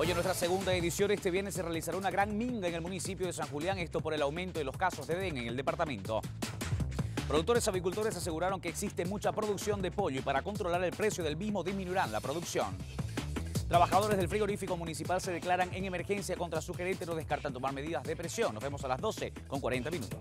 Hoy en nuestra segunda edición este viernes se realizará una gran minga en el municipio de San Julián, esto por el aumento de los casos de dengue en el departamento. Productores y avicultores aseguraron que existe mucha producción de pollo y para controlar el precio del mismo disminuirán la producción. Trabajadores del frigorífico municipal se declaran en emergencia contra su gerente, no descartan tomar medidas de presión. Nos vemos a las 12 con 40 minutos.